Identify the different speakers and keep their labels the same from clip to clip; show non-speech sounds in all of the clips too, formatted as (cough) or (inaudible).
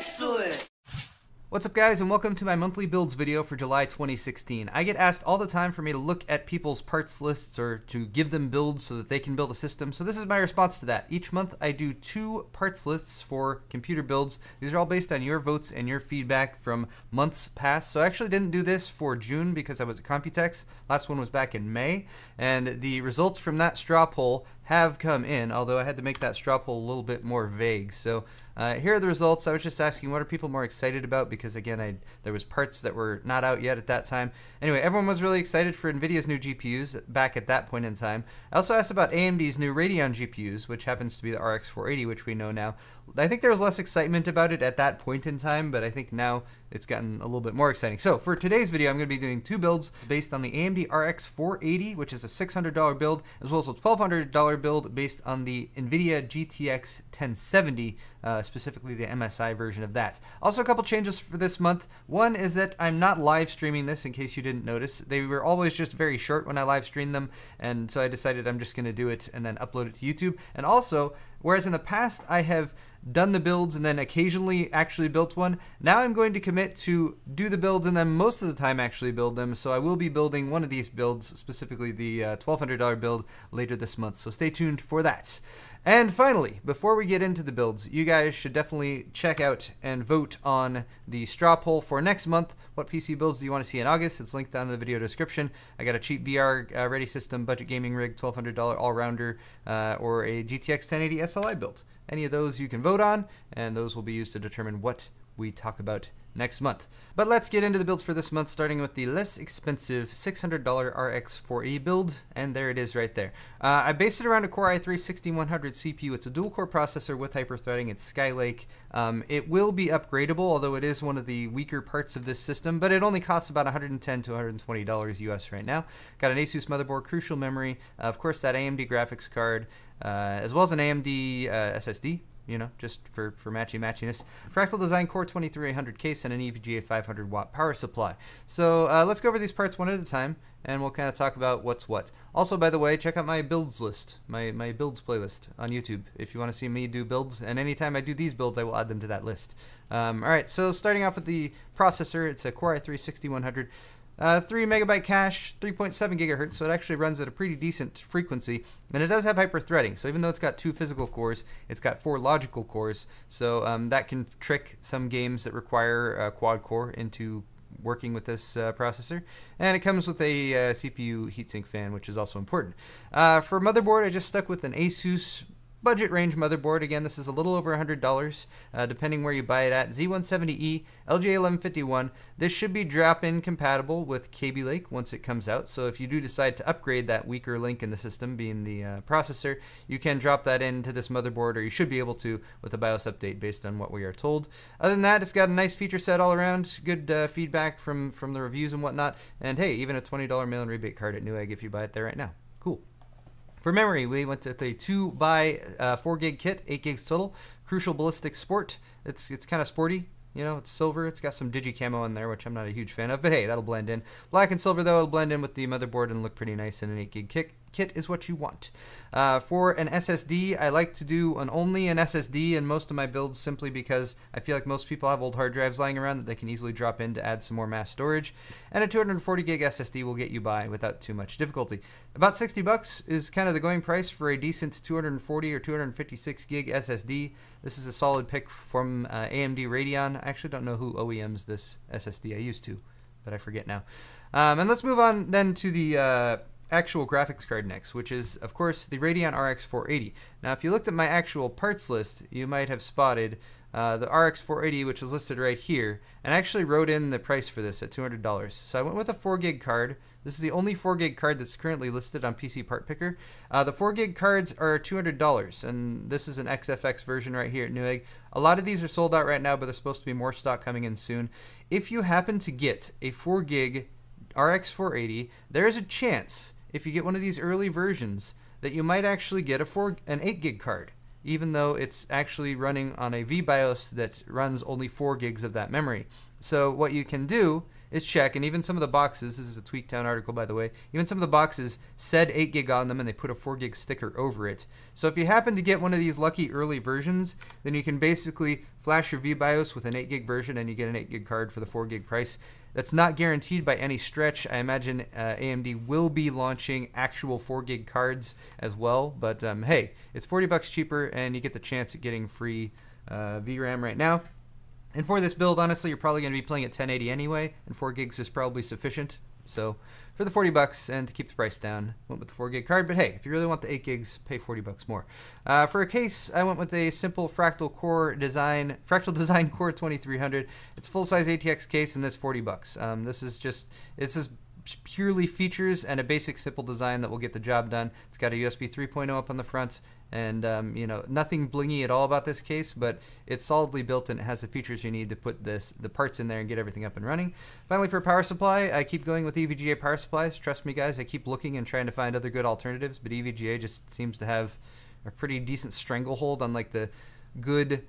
Speaker 1: Excellent!
Speaker 2: What's up guys and welcome to my monthly builds video for July 2016. I get asked all the time for me to look at people's parts lists or to give them builds so that they can build a system. So this is my response to that. Each month I do two parts lists for computer builds. These are all based on your votes and your feedback from months past. So I actually didn't do this for June because I was at Computex. Last one was back in May and the results from that straw poll have come in, although I had to make that straw poll a little bit more vague. So uh, here are the results. I was just asking what are people more excited about because again, I there was parts that were not out yet at that time. Anyway, everyone was really excited for NVIDIA's new GPUs back at that point in time. I also asked about AMD's new Radeon GPUs, which happens to be the RX 480, which we know now. I think there was less excitement about it at that point in time, but I think now it's gotten a little bit more exciting. So for today's video, I'm going to be doing two builds based on the AMD RX 480, which is a $600 build, as well as a $1,200 build based on the NVIDIA GTX 1070, uh, specifically the MSI version of that. Also, a couple changes for this month. One is that I'm not live streaming this, in case you didn't notice. They were always just very short when I live streamed them, and so I decided I'm just going to do it and then upload it to YouTube. And also, whereas in the past I have done the builds and then occasionally actually built one. Now I'm going to commit to do the builds and then most of the time actually build them. So I will be building one of these builds, specifically the uh, $1,200 build later this month. So stay tuned for that. And finally, before we get into the builds, you guys should definitely check out and vote on the straw poll for next month. What PC builds do you want to see in August? It's linked down in the video description. I got a cheap VR uh, ready system, budget gaming rig, $1,200 all-rounder, uh, or a GTX 1080 SLI build. Any of those you can vote on, and those will be used to determine what we talk about next month. But let's get into the builds for this month, starting with the less expensive $600 RX 480 build, and there it is right there. Uh, I based it around a Core i3-6100 CPU. It's a dual-core processor with hyper-threading. It's Skylake. Um, it will be upgradable, although it is one of the weaker parts of this system, but it only costs about $110 to $120 US right now. Got an ASUS motherboard, crucial memory, uh, of course that AMD graphics card, uh, as well as an AMD uh, SSD you know, just for, for matchy matchiness. Fractal Design Core 2300 case and an EVGA 500 watt power supply. So uh, let's go over these parts one at a time and we'll kind of talk about what's what. Also, by the way, check out my builds list, my, my builds playlist on YouTube if you want to see me do builds. And anytime I do these builds, I will add them to that list. Um, all right, so starting off with the processor, it's a Core i3-6100. Uh, 3 megabyte cache, 3.7 gigahertz, so it actually runs at a pretty decent frequency. And it does have hyper-threading, so even though it's got two physical cores, it's got four logical cores, so um, that can trick some games that require a quad core into working with this uh, processor. And it comes with a uh, CPU heatsink fan, which is also important. Uh, for motherboard, I just stuck with an Asus budget range motherboard. Again, this is a little over $100, uh, depending where you buy it at. Z170E, LGA1151. This should be drop-in compatible with Kaby Lake once it comes out. So if you do decide to upgrade that weaker link in the system, being the uh, processor, you can drop that into this motherboard, or you should be able to with a BIOS update based on what we are told. Other than that, it's got a nice feature set all around, good uh, feedback from, from the reviews and whatnot, and hey, even a $20 mail-in rebate card at Newegg if you buy it there right now. Cool. For memory, we went with a 2 by uh, 4 gig kit, 8 gigs total. Crucial Ballistix Sport. It's it's kind of sporty. You know, it's silver. It's got some digi camo in there, which I'm not a huge fan of, but hey, that'll blend in. Black and silver, though, will blend in with the motherboard and look pretty nice in an 8 gig kit kit is what you want. Uh, for an SSD, I like to do an only an SSD in most of my builds simply because I feel like most people have old hard drives lying around that they can easily drop in to add some more mass storage. And a 240 gig SSD will get you by without too much difficulty. About 60 bucks is kind of the going price for a decent 240 or 256 gig SSD. This is a solid pick from uh, AMD Radeon. I actually don't know who OEMs this SSD. I used to, but I forget now. Um, and let's move on then to the uh, actual graphics card next, which is, of course, the Radeon RX 480. Now, if you looked at my actual parts list, you might have spotted uh, the RX 480, which is listed right here, and I actually wrote in the price for this at $200. So I went with a 4 gig card. This is the only 4 gig card that's currently listed on PC Part Picker. Uh, the 4 gig cards are $200, and this is an XFX version right here at Newegg. A lot of these are sold out right now, but there's supposed to be more stock coming in soon. If you happen to get a 4 gig RX 480, there is a chance if you get one of these early versions that you might actually get a four an 8 gig card even though it's actually running on a VBIOS that runs only 4 gigs of that memory. So what you can do is check, and even some of the boxes, this is a Tweaktown article by the way, even some of the boxes said 8 gig on them and they put a 4 gig sticker over it. So if you happen to get one of these lucky early versions, then you can basically flash your VBIOS with an 8 gig version and you get an 8 gig card for the 4 gig price. That's not guaranteed by any stretch. I imagine uh, AMD will be launching actual 4 gig cards as well, but um, hey, it's 40 bucks cheaper and you get the chance at getting free uh, VRAM right now. And for this build, honestly, you're probably going to be playing at 1080 anyway, and 4 gigs is probably sufficient. So for the 40 bucks and to keep the price down, went with the 4 gig card. But hey, if you really want the 8 gigs, pay 40 bucks more. Uh, for a case, I went with a simple fractal core design, (laughs) fractal design core 2300. It's full size ATX case, and that's 40 bucks. Um, this is just it's just purely features and a basic simple design that will get the job done. It's got a USB 3.0 up on the front and um, you know nothing blingy at all about this case but it's solidly built and it has the features you need to put this the parts in there and get everything up and running finally for power supply i keep going with evga power supplies trust me guys i keep looking and trying to find other good alternatives but evga just seems to have a pretty decent stranglehold on like the good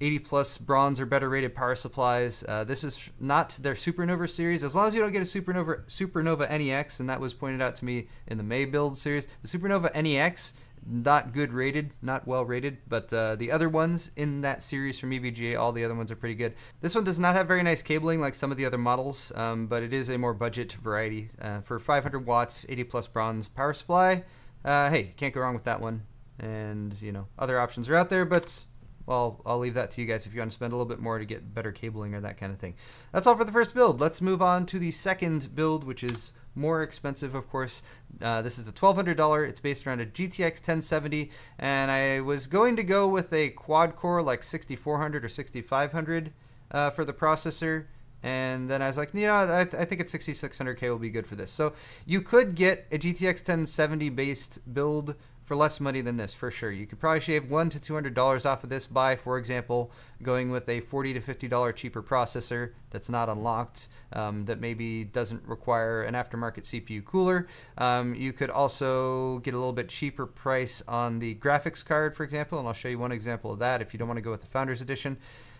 Speaker 2: 80 plus bronze or better rated power supplies. Uh, this is not their Supernova series. As long as you don't get a Supernova Supernova NEX, and that was pointed out to me in the May build series, the Supernova NEX not good rated, not well rated, but uh, the other ones in that series from EVGA, all the other ones are pretty good. This one does not have very nice cabling like some of the other models, um, but it is a more budget variety. Uh, for 500 watts, 80 plus bronze power supply, uh, hey, can't go wrong with that one. And, you know, other options are out there, but well, I'll leave that to you guys if you want to spend a little bit more to get better cabling or that kind of thing. That's all for the first build. Let's move on to the second build, which is more expensive, of course. Uh, this is the $1,200. It's based around a GTX 1070, and I was going to go with a quad core like 6400 or 6500 uh, for the processor. And then I was like, you know, I, th I think it's 6600K will be good for this. So you could get a GTX 1070 based build for less money than this for sure. You could probably shave one to two hundred dollars off of this by, for example, going with a forty to fifty dollar cheaper processor that's not unlocked, um, that maybe doesn't require an aftermarket CPU cooler. Um, you could also get a little bit cheaper price on the graphics card, for example, and I'll show you one example of that if you don't want to go with the Founders Edition.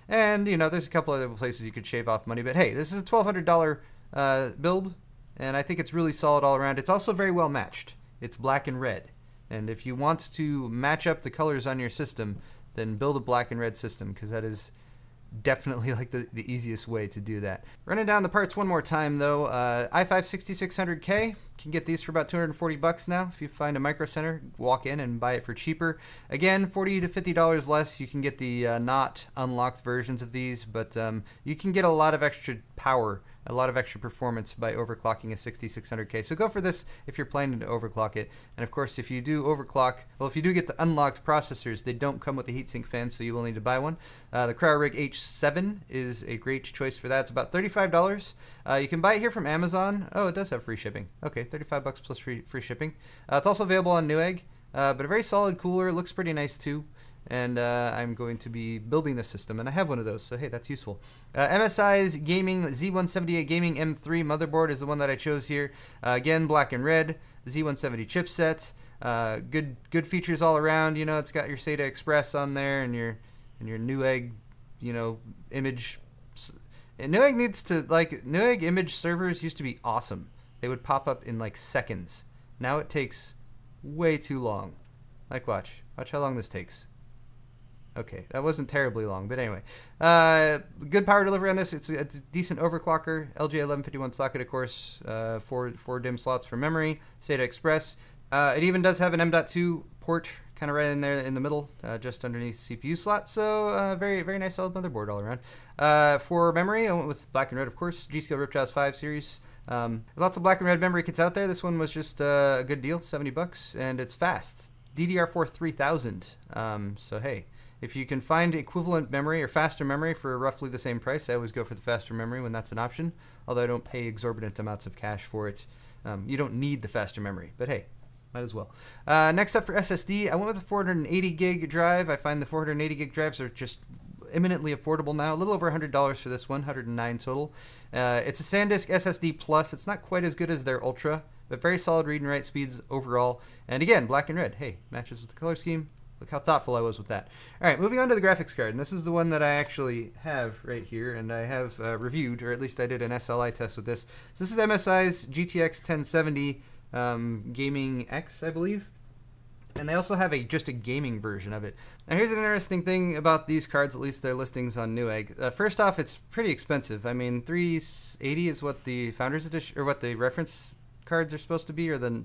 Speaker 2: And you know, there's a couple other places you could shave off money, but hey, this is a twelve hundred dollar uh, build, and I think it's really solid all around. It's also very well matched. It's black and red. And if you want to match up the colors on your system, then build a black and red system because that is definitely (laughs) like the, the easiest way to do that. Running down the parts one more time though, uh, i5 6600K you can get these for about 240 bucks now. If you find a micro center, walk in and buy it for cheaper. Again, 40 to 50 dollars less. You can get the uh, not unlocked versions of these, but um, you can get a lot of extra power a lot of extra performance by overclocking a 6600K. So go for this if you're planning to overclock it. And of course, if you do overclock, well, if you do get the unlocked processors, they don't come with a heatsink fan, so you will need to buy one. Uh, the CryoRig H7 is a great choice for that. It's about $35. Uh, you can buy it here from Amazon. Oh, it does have free shipping. Okay, 35 bucks plus free, free shipping. Uh, it's also available on Newegg, uh, but a very solid cooler. It looks pretty nice too and uh, I'm going to be building the system, and I have one of those, so hey, that's useful. Uh, MSI's Gaming Z170A Gaming M3 motherboard is the one that I chose here. Uh, again, black and red, Z170 chipset. Uh, good good features all around. You know, it's got your SATA Express on there, and your and your Newegg, you know, image. And Newegg needs to like Newegg image servers used to be awesome. They would pop up in like seconds. Now it takes way too long. Like watch, watch how long this takes. Okay, that wasn't terribly long, but anyway. Uh, good power delivery on this. It's a, it's a decent overclocker. LGA1151 socket, of course. Uh, four, four DIMM slots for memory. SATA Express. Uh, it even does have an M.2 port kind of right in there in the middle, uh, just underneath CPU slot. So uh, very, very nice solid motherboard all around. Uh, for memory, I went with black and red, of course. G.Skill Ripjaws V series. Um, lots of black and red memory kits out there. This one was just a good deal, 70 bucks, and it's fast. DDR4 3000. Um, so hey, if you can find equivalent memory or faster memory for roughly the same price, I always go for the faster memory when that's an option, although I don't pay exorbitant amounts of cash for it. Um, you don't need the faster memory, but hey, might as well. Uh, next up for SSD, I went with the 480 gig drive. I find the 480 gig drives are just eminently affordable now. A little over $100 for this one, 109 total. Uh, it's a SanDisk SSD Plus. It's not quite as good as their Ultra, but very solid read and write speeds overall. And again, black and red. Hey, matches with the color scheme Look how thoughtful I was with that. All right, moving on to the graphics card. And this is the one that I actually have right here, and I have uh, reviewed, or at least I did an SLI test with this. So this is MSI's GTX 1070 um, Gaming X, I believe. And they also have a just a gaming version of it. Now here's an interesting thing about these cards, at least their listings on Newegg. Uh, first off, it's pretty expensive. I mean, 380 is what the Founders Edition, or what the reference cards are supposed to be, or the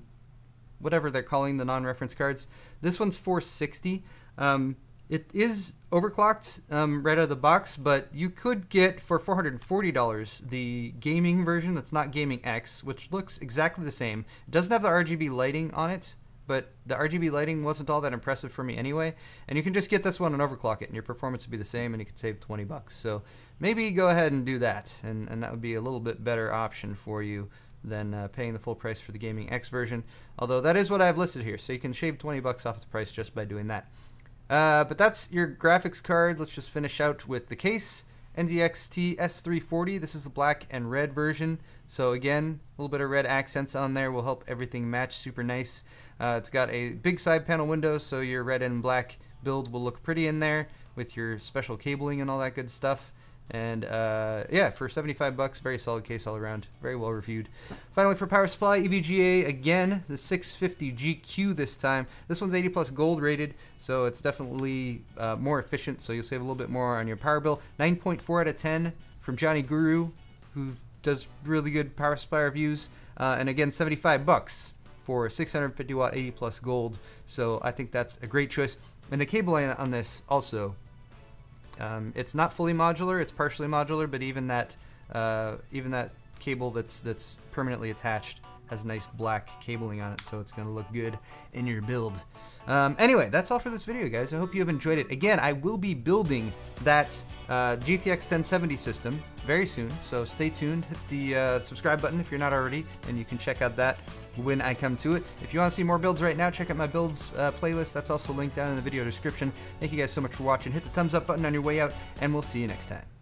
Speaker 2: whatever they're calling the non-reference cards. This one's 460. Um, it is overclocked um, right out of the box, but you could get for $440 the gaming version that's not Gaming X, which looks exactly the same. It doesn't have the RGB lighting on it, but the RGB lighting wasn't all that impressive for me anyway. And you can just get this one and overclock it, and your performance would be the same, and you could save 20 bucks. So maybe go ahead and do that, and, and that would be a little bit better option for you than uh, paying the full price for the Gaming X version. Although that is what I have listed here, so you can shave 20 bucks off the price just by doing that. Uh, but that's your graphics card. Let's just finish out with the case. NZXT S340. This is the black and red version. So again, a little bit of red accents on there will help everything match super nice. Uh, it's got a big side panel window, so your red and black build will look pretty in there with your special cabling and all that good stuff. And uh, yeah, for 75 bucks, very solid case all around, very well reviewed. Finally, for power supply, EVGA again, the 650 GQ this time. This one's 80 plus gold rated, so it's definitely uh, more efficient. So you'll save a little bit more on your power bill. 9.4 out of 10 from JonnyGuru, who does really good power supply reviews. Uh, and again, 75 bucks for 650 watt 80 plus gold. So I think that's a great choice. And the cable on this also um, it's not fully modular; it's partially modular, but even that uh, even that cable that's that's permanently attached has nice black cabling on it, so it's going to look good in your build. Um, anyway, that's all for this video, guys. I hope you have enjoyed it. Again, I will be building that uh, GTX 1070 system very soon, so stay tuned. Hit the uh, subscribe button if you're not already, and you can check out that when I come to it. If you want to see more builds right now, check out my builds uh, playlist. That's also linked down in the video description. Thank you guys so much for watching. Hit the thumbs up button on your way out, and we'll see you next time.